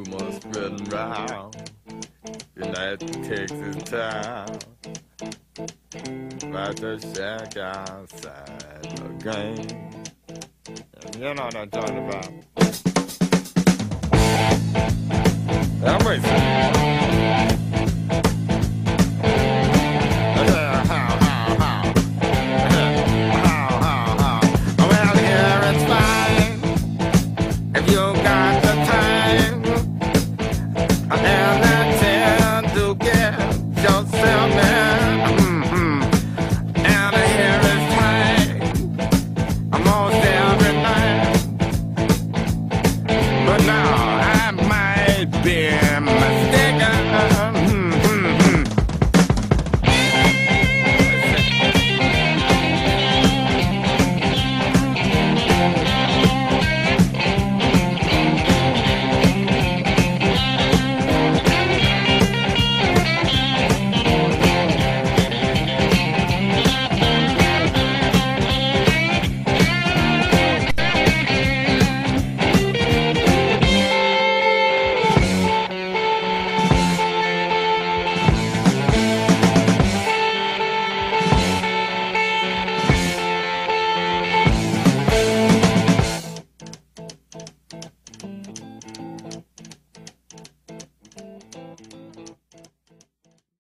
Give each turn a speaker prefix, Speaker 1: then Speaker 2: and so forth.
Speaker 1: rumors spreading round. in that Texas town, time. About to shack outside La Grange. You know what I'm talking about. I'm racing. If you I'm to get I'm.